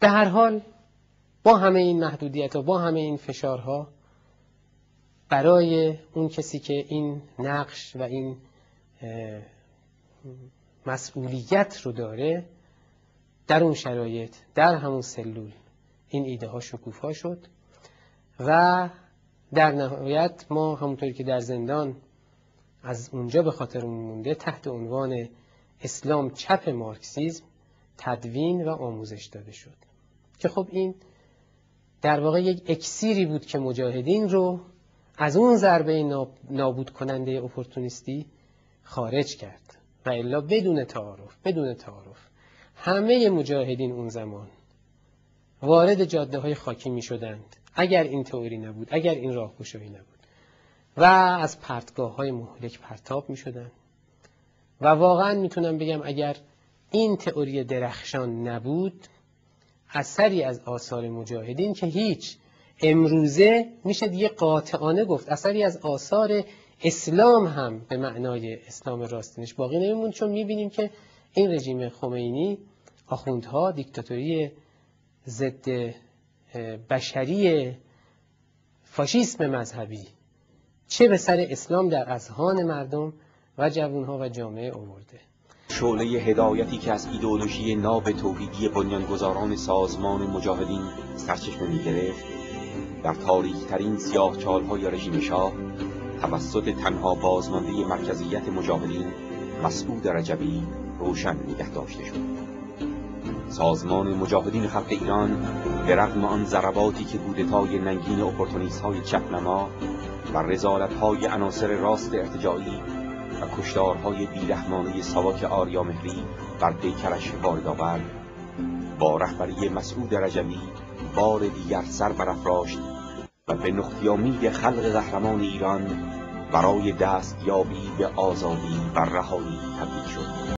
به هر حال با همه این محدودیت و با همه این فشارها برای اون کسی که این نقش و این مسئولیت رو داره در اون شرایط در همون سلول این ایده ها شکوفا شد و در نهایت ما همونطوری که در زندان از اونجا به خاطر مونده تحت عنوان اسلام چپ مارکسیزم تدوین و آموزش داده شد. که خب این در واقع یک اکسیری بود که مجاهدین رو از اون ضربه نابود کننده اپورتونیستی خارج کرد. و الا بدون تعارف بدون تعارف. همه مجاهدین اون زمان وارد جاده های خاکی می شدند اگر این تئوری نبود اگر این راهگشایی نبود. و از پرتگاه های مهلک پرتاب می شدند و واقعا می‌تونم بگم اگر این تئوری درخشان نبود اثری از آثار مجاهدین که هیچ. امروزه میشه دیگه قاطعانه گفت. اثری از آثار اسلام هم به معنای اسلام راستینش باقی نمیمون چون می‌بینیم که این رژیم خمینی آخوندها دیکتاتوری ضد بشری فاشیسم مذهبی. چه به سر اسلام در اذهان مردم و جوانها و جامعه آورده. شعله هدایتی که از ایدئولوژی ناب توحیدی بنیانگذاران سازمان مجاهدین سرچشمه می گرفت در تاریخ ترین سیاه چالهای رژیم شاه توسط تنها بازمانده مرکزیت مجاهدین مسعود رجبی روشن نگه داشته شد. سازمان مجاهدین خلق ایران به رغم آن ضرباتی که بودتای ننگین اپورتونیست های چپنما و رزالت های عناصر راست ارتجاعی و کشتارهای بیرحمانه ساواک آریا مهری بر پیکرش وارد آورد. با رهبری مسعود رجبی بار دیگر سر برافراشت و به نقطه خلق قهرمان ایران برای دستیابی به آزادی و رهایی تبدیل شد.